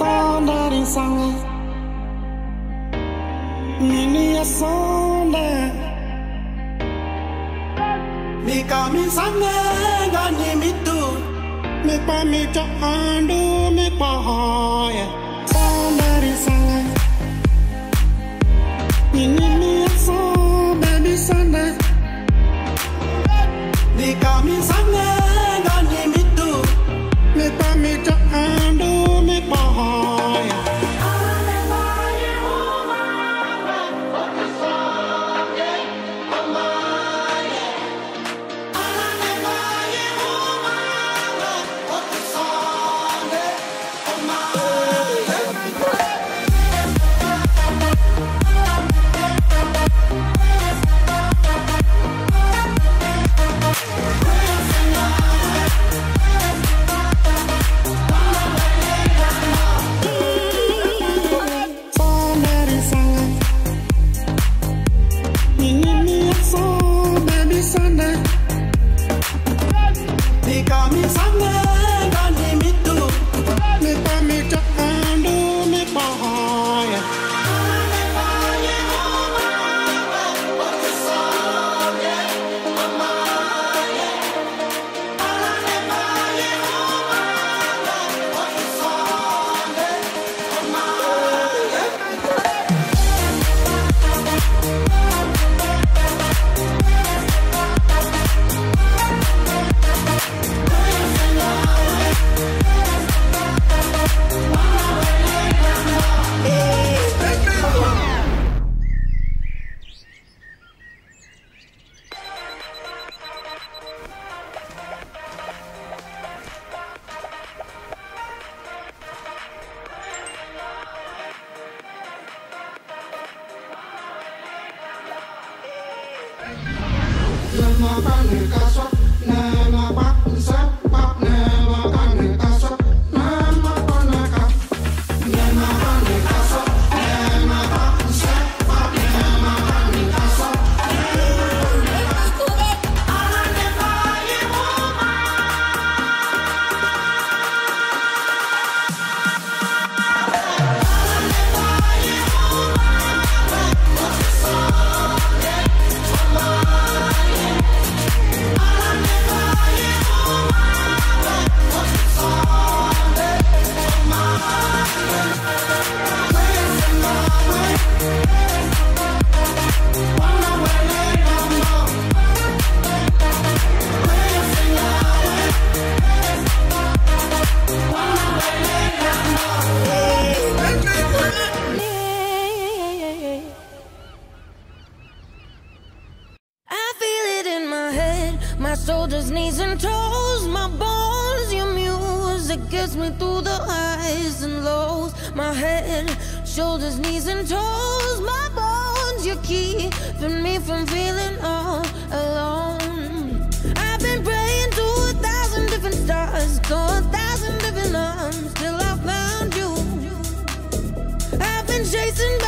Sondari sange Nini ya sonde Mikami sange Gani mitu Mikpa mi cho andu Mikpa hoye Mikami sange Gani I feel My shoulders, knees and toes, my bones, your music gets me through the highs and lows. My head, shoulders, knees and toes, my bones, you're keeping me from feeling all alone. I've been praying to a thousand different stars. Jason